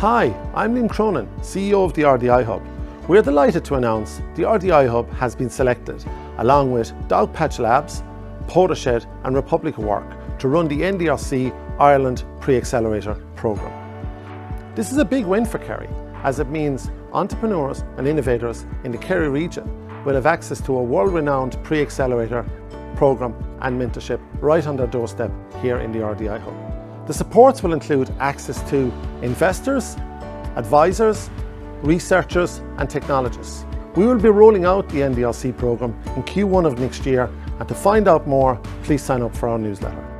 Hi, I'm Liam Cronin, CEO of the RDI Hub. We are delighted to announce the RDI Hub has been selected, along with Dogpatch Labs, Portershed and Republic of Work, to run the NDRC Ireland Pre-Accelerator programme. This is a big win for Kerry, as it means entrepreneurs and innovators in the Kerry region will have access to a world-renowned pre-accelerator programme and mentorship right on their doorstep here in the RDI Hub. The supports will include access to investors, advisors, researchers and technologists. We will be rolling out the NDRC programme in Q1 of next year and to find out more, please sign up for our newsletter.